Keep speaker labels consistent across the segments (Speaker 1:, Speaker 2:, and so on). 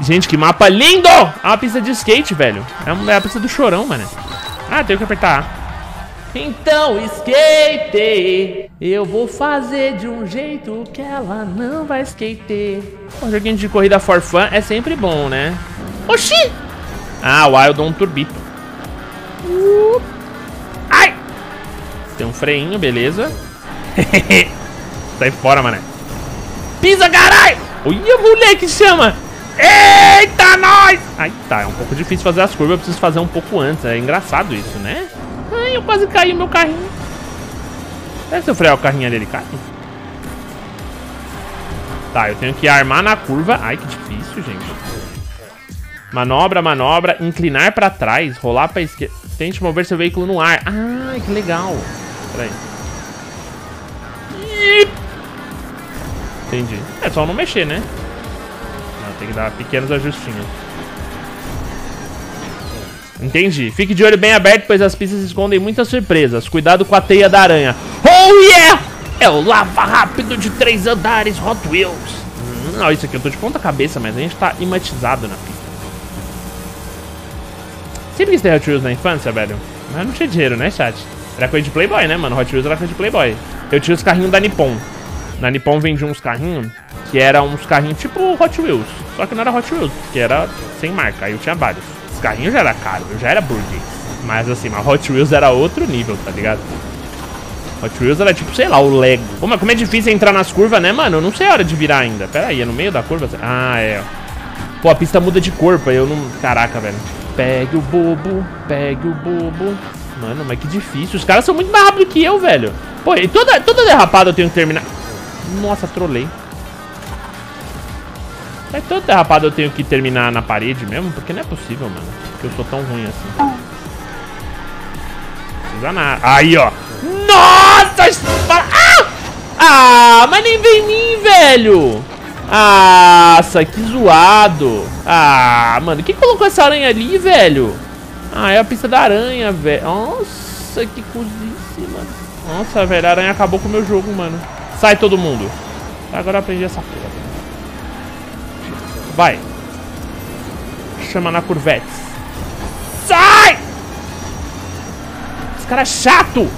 Speaker 1: Gente, que mapa lindo! É uma pista de skate, velho. É, uma, é a pista do chorão, mano. Ah, tenho que apertar A. Então, skate, eu vou fazer de um jeito que ela não vai skate. Um joguinho de corrida for fun é sempre bom, né? Oxi! Ah, o Wild um turbito. Uh. Ai! Tem um freinho, beleza. Sai fora, mané. Pisa, caralho! Olha, moleque, chama! Eita, nós! Ai, tá, é um pouco difícil fazer as curvas, eu preciso fazer um pouco antes. É engraçado isso, né? Ai, eu quase caí meu carrinho. Será se eu frear o carrinho ali, ele cai? Tá, eu tenho que armar na curva. Ai, que difícil, gente. Manobra, manobra, inclinar pra trás, rolar pra esquerda. Tente mover seu veículo no ar. Ai, que legal. Pera aí. Entendi. É só não mexer, né? Tem que dar pequenos ajustinhos. Entendi. Fique de olho bem aberto, pois as pistas escondem muitas surpresas. Cuidado com a teia da aranha. Oh, yeah! É o lava rápido de três andares Hot Wheels. Hum, não, isso aqui eu tô de ponta cabeça, mas a gente tá imatizado na pista. Sempre quis ter Hot Wheels na infância, velho. Mas não tinha dinheiro, né, chat? Era coisa de Playboy, né, mano? Hot Wheels era coisa de Playboy. Eu tinha os carrinhos da Nippon. Na Nippon vendia uns carrinhos que eram uns carrinhos tipo Hot Wheels. Só que não era Hot Wheels, que era sem marca. Aí eu tinha vários. Os carrinhos já era caro, eu já era burguês. Mas assim, mas Hot Wheels era outro nível, tá ligado? Hot Wheels era tipo, sei lá, o Lego. Pô, mas como é difícil entrar nas curvas, né, mano? Eu não sei a hora de virar ainda. Pera aí, é no meio da curva? Ah, é. Pô, a pista muda de corpo, eu não... Caraca, velho. Pegue o bobo, pegue o bobo. Mano, mas que difícil. Os caras são muito mais rápidos que eu, velho. Pô, e toda, toda derrapada eu tenho que terminar. Nossa, trolei. É toda derrapada eu tenho que terminar na parede mesmo? Porque não é possível, mano. Que eu sou tão ruim assim. Precisa nada. Aí, ó. Nossa! Ah! ah, mas nem vem em mim, velho. Nossa, que zoado. Ah, mano, quem colocou essa aranha ali, velho? Ah, é a pista da aranha, velho. Nossa, que cozice, mano. Nossa, velho, a aranha acabou com o meu jogo, mano. Sai todo mundo. Agora eu aprendi essa porra. Vai. Chama na curvete. Sai! Esse cara é chato.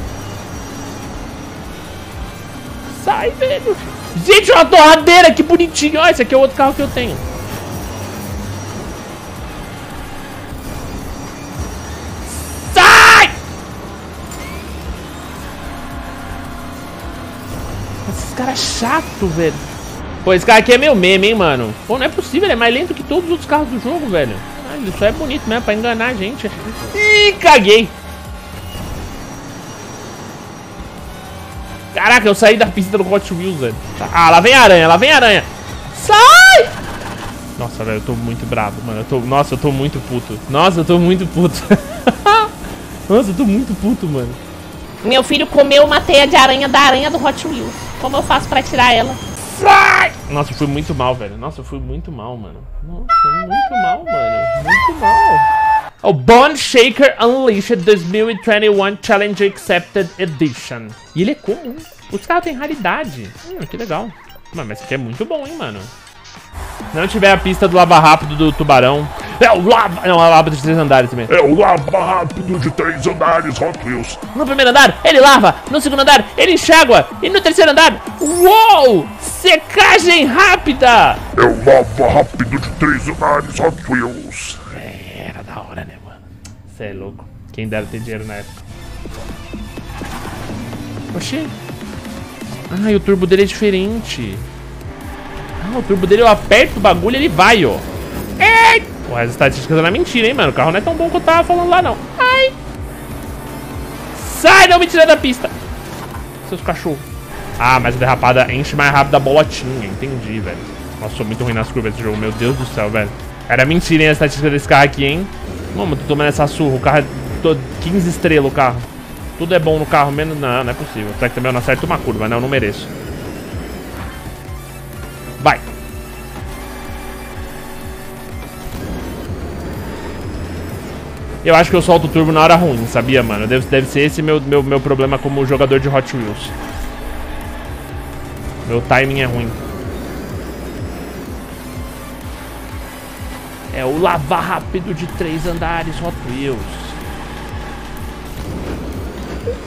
Speaker 1: Sai, velho. Gente, uma torradeira, que bonitinho. Olha, esse aqui é o outro carro que eu tenho. Cara é chato, velho. Pô, esse carro aqui é meu meme, hein, mano. Pô, não é possível, ele é mais lento que todos os outros carros do jogo, velho. Ah, isso é bonito mesmo, pra enganar a gente. Ih, caguei. Caraca, eu saí da pista do Hot Wheels, velho. Ah, lá vem a aranha, lá vem a aranha. Sai! Nossa, velho, eu tô muito bravo, mano. Eu tô... Nossa, eu tô muito puto. Nossa, eu tô muito puto. Nossa, eu tô muito puto, mano.
Speaker 2: Meu filho comeu uma teia de aranha da aranha do Hot Wheels. Como eu faço pra tirar ela?
Speaker 1: Sai! Nossa, eu fui muito mal, velho. Nossa, eu fui muito mal, mano. Nossa, muito mal, mano. Muito mal. O Bond Shaker Unleashed 2021 Challenge Accepted Edition. E ele é comum. Os caras têm raridade. Hum, que legal. Mano, mas isso aqui é muito bom, hein, mano. Se não tiver a pista do lava rápido do tubarão. É o lava. Não, é o lava de três andares também.
Speaker 3: É o lava rápido de três andares, Hot Wheels.
Speaker 1: No primeiro andar, ele lava. No segundo andar, ele enxágua. E no terceiro andar, uou! Secagem rápida!
Speaker 3: É o lava rápido de três andares, Hot Wheels.
Speaker 1: É, era da hora, né, mano? Você é louco. Quem dera ter dinheiro na época. Oxi. Ah, e o turbo dele é diferente. Ah, o turbo dele eu aperto o bagulho e ele vai, ó. Ei! Pô, as estatísticas eram mentira, hein, mano. O carro não é tão bom quanto eu tava falando lá, não. Ai! Sai, não me tira da pista! Seus cachorros. Ah, mas a derrapada enche mais rápido a bolotinha. Entendi, velho. Nossa, sou muito ruim nas curvas desse jogo. Meu Deus do céu, velho. Era mentira, hein, a estatística desse carro aqui, hein? Mano, tô tomando essa surra. O carro é 15 estrelas, o carro. Tudo é bom no carro, menos... Não, não é possível. Será que também eu não acerto uma curva? Não, eu não mereço. Vai. Eu acho que eu solto o turbo na hora ruim, sabia, mano? Deve, deve ser esse meu, meu, meu problema como jogador de Hot Wheels. Meu timing é ruim. É o lava rápido de três andares Hot Wheels.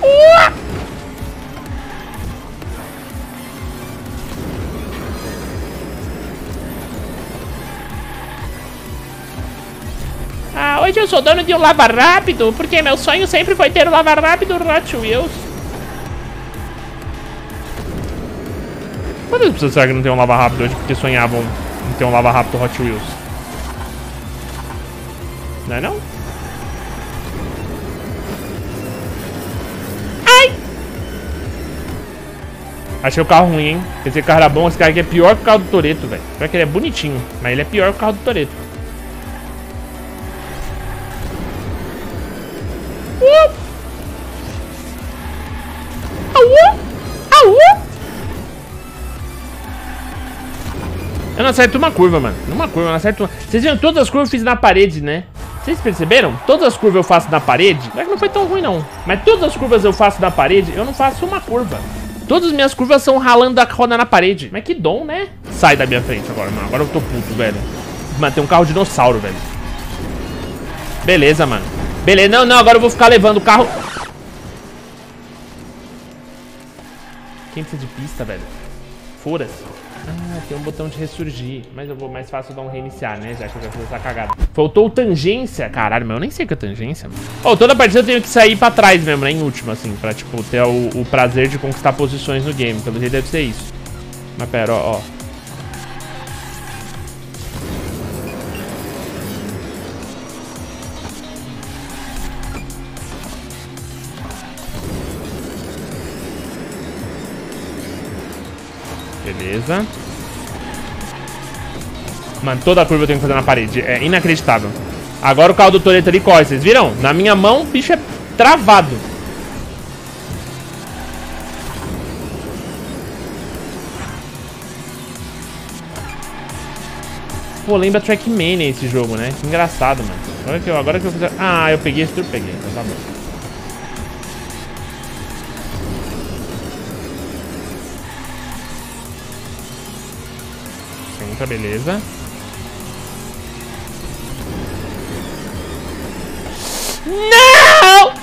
Speaker 2: Ah, hoje eu sou dono de um lava rápido, porque meu sonho sempre foi ter o lava rápido Hot Wheels.
Speaker 1: Quantas pessoas será que não tem um lava rápido hoje porque sonhavam em ter um lava rápido Hot Wheels? Não é não?
Speaker 2: Ai!
Speaker 1: Achei o carro ruim, hein? O carro era bom, esse carro aqui é pior que o carro do Toreto, velho. Pior que ele é bonitinho, mas ele é pior que o carro do Toreto. Eu não acerto uma curva, mano. Uma curva, não acerto uma. Vocês viram? Todas as curvas eu fiz na parede, né? Vocês perceberam? Todas as curvas eu faço na parede. Não é que não foi tão ruim, não. Mas todas as curvas eu faço na parede, eu não faço uma curva. Todas as minhas curvas são ralando a roda na parede. Mas que dom, né? Sai da minha frente agora, mano. Agora eu tô puto, velho. Mano, tem um carro dinossauro, velho. Beleza, mano. Beleza. Não, não. Agora eu vou ficar levando o carro... Quem precisa de pista, velho? Foda-se. Ah, tem um botão de ressurgir. Mas eu vou mais fácil dar um reiniciar, né? Já que eu já fiz essa cagada. Faltou tangência. Caralho, mas eu nem sei que é tangência, mano. Oh, toda partida eu tenho que sair pra trás mesmo, né? Em último, assim. Pra, tipo, ter o, o prazer de conquistar posições no game. Pelo jeito deve ser isso. Mas pera, ó, ó. Beleza. Mano, toda curva eu tenho que fazer na parede. É inacreditável. Agora o carro do Toreto ali corre. Vocês viram? Na minha mão, o bicho é travado. Pô, lembra Trackmania esse jogo, né? Que engraçado, mano. Agora que eu, agora que eu fiz... Ah, eu peguei esse tudo, peguei. Então tá bom. Entra, beleza.
Speaker 2: Não!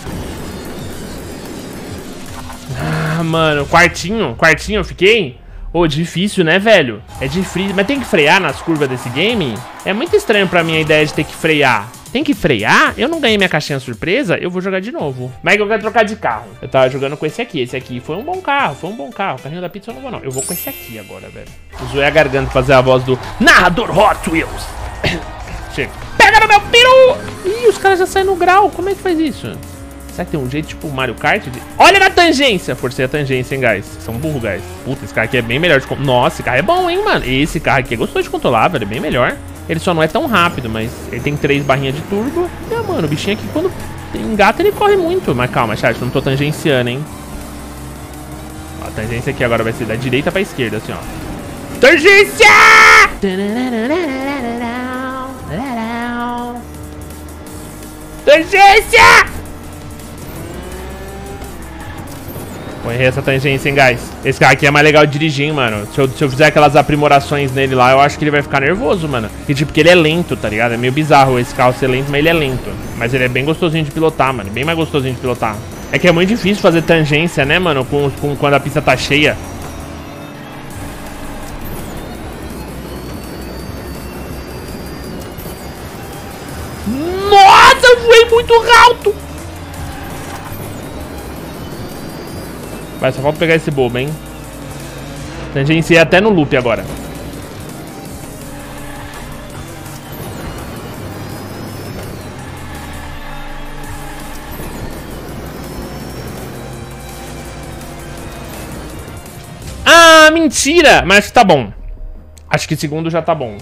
Speaker 1: Ah, mano, quartinho, quartinho eu fiquei. Ô, oh, difícil, né, velho? É difícil, mas tem que frear nas curvas desse game? É muito estranho pra mim a ideia de ter que frear. Tem que frear? Eu não ganhei minha caixinha surpresa, eu vou jogar de novo. Mas eu quero trocar de carro. Eu tava jogando com esse aqui. Esse aqui foi um bom carro, foi um bom carro. O carrinho da pizza eu não vou, não. Eu vou com esse aqui agora, velho. Zoei a garganta pra fazer a voz do narrador Hot Wheels. Chega.
Speaker 2: Pega no meu peru!
Speaker 1: Ih, os caras já saem no grau. Como é que faz isso? Será que tem um jeito tipo Mario Kart? De... Olha na tangência! Forcei a tangência, hein, guys. São burro, guys. Puta, esse carro aqui é bem melhor de... Nossa, esse carro é bom, hein, mano. Esse carro aqui é gostoso de controlar, velho. É bem melhor. Ele só não é tão rápido, mas ele tem três barrinhas de turbo. Ah, mano, o bichinho aqui, quando engata, ele corre muito. Mas calma, chat, não tô tangenciando, hein. Ó, a tangência aqui agora vai ser da direita pra esquerda, assim, ó. Tangência! Tangência! Errei essa tangência, hein, guys. Esse cara aqui é mais legal de dirigir, mano. Se eu, se eu fizer aquelas aprimorações nele lá, eu acho que ele vai ficar nervoso, mano. E tipo, porque ele é lento, tá ligado? É meio bizarro esse carro ser lento, mas ele é lento. Mas ele é bem gostosinho de pilotar, mano. Bem mais gostosinho de pilotar. É que é muito difícil fazer tangência, né, mano? Com, com, quando a pista tá cheia. Vai, só falta pegar esse bobo, hein? Tangenciei até no loop agora. Ah, mentira! Mas tá bom. Acho que segundo já tá bom.